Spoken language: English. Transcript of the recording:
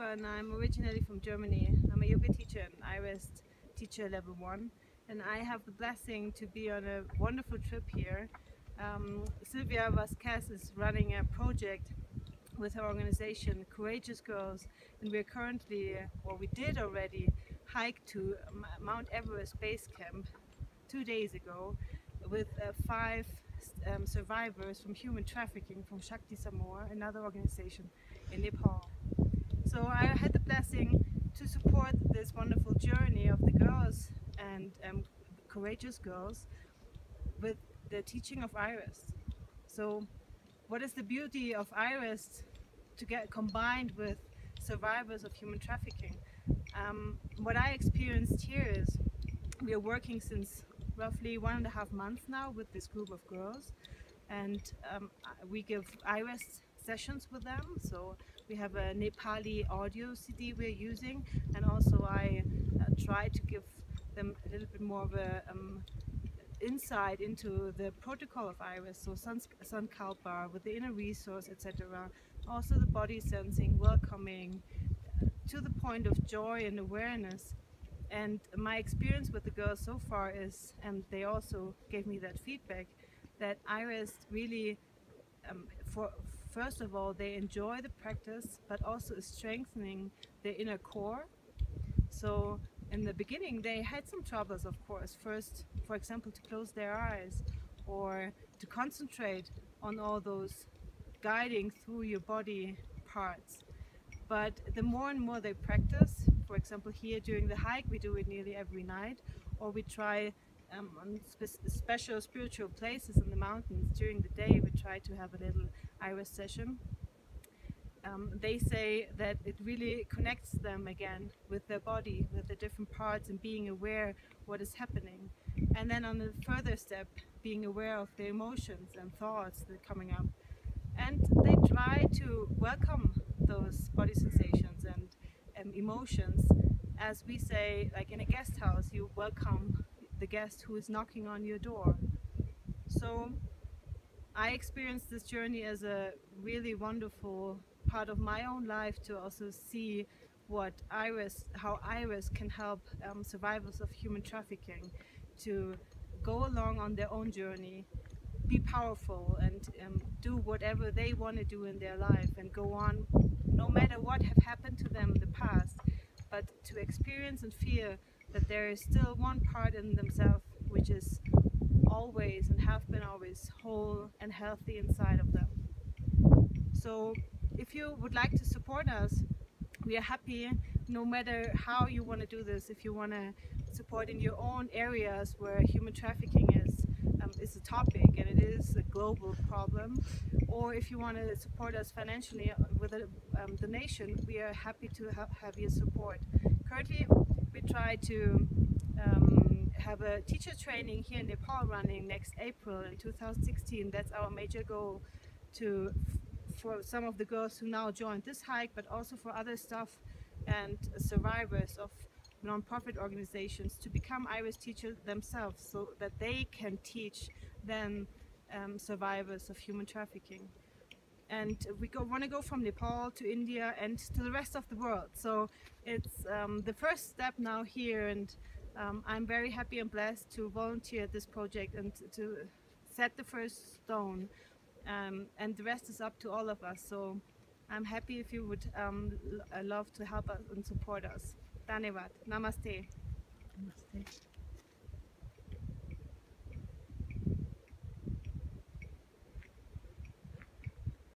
And I'm originally from Germany. I'm a yoga teacher and IREST teacher level 1 and I have the blessing to be on a wonderful trip here. Um, Silvia Vasquez is running a project with her organization Courageous Girls and we're currently, or we did already, hike to Mount Everest Base Camp two days ago with uh, five um, survivors from human trafficking from Shakti Samuha, another organization in Nepal. So I had the blessing to support this wonderful journey of the girls and um, courageous girls with the teaching of iRest. So what is the beauty of iRest to get combined with survivors of human trafficking? Um, what I experienced here is we are working since roughly one and a half months now with this group of girls and um, we give IREST sessions with them so we have a Nepali audio CD we're using and also I uh, try to give them a little bit more of a um, insight into the protocol of iRest, so sun, Sankalpa with the inner resource, etc. Also the body sensing, welcoming, to the point of joy and awareness. And my experience with the girls so far is, and they also gave me that feedback, that iRest really, um, for first of all, they enjoy the practice, but also strengthening their inner core. So in the beginning, they had some troubles, of course. First, for example, to close their eyes or to concentrate on all those guiding through your body parts. But the more and more they practice, for example, here during the hike, we do it nearly every night, or we try um, on spe special spiritual places in the mountains during the day, we try to have a little IREST session. Um, they say that it really connects them again with their body, with the different parts and being aware what is happening. And then on the further step, being aware of the emotions and thoughts that are coming up. And they try to welcome those body sensations and um, emotions as we say, like in a guest house, you welcome the guest who is knocking on your door. So I experienced this journey as a really wonderful part of my own life to also see what IREST, how iRest can help um, survivors of human trafficking to go along on their own journey, be powerful and um, do whatever they want to do in their life and go on no matter what have happened to them in the past, but to experience and feel that there is still one part in themselves which is always and have been always whole and healthy inside of them. So if you would like to support us, we are happy no matter how you want to do this, if you want to support in your own areas where human trafficking is um, is a topic and it is a global problem, or if you want to support us financially with a um, donation, we are happy to ha have your support. Currently, we try to um, have a teacher training here in Nepal running next April in 2016. That's our major goal to for some of the girls who now joined this hike, but also for other staff and survivors of non-profit organizations to become iRest teachers themselves so that they can teach then um, survivors of human trafficking. And we want to go from Nepal to India and to the rest of the world. So it's um, the first step now here and um, I'm very happy and blessed to volunteer at this project and to set the first stone um, and the rest is up to all of us. So I'm happy if you would um, love to help us and support us. Dhanyavad. Namaste. Namaste.